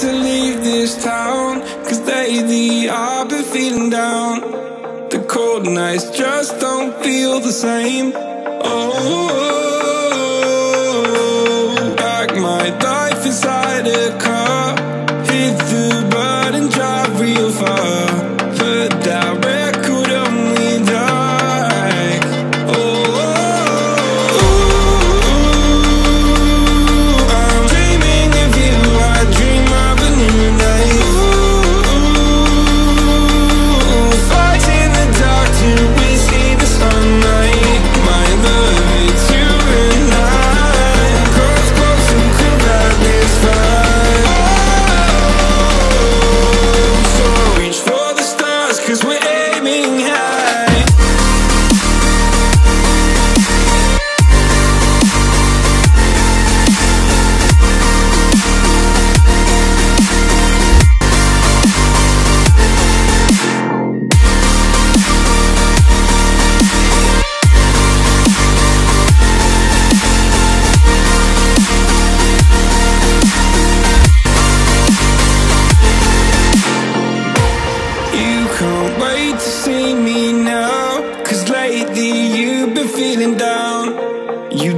to leave this town Cause lately I've been feeling down. The cold nights just don't feel the same. Oh, back my life inside a car. Hit the Can't wait to see me now. Cause lately you've been feeling down. You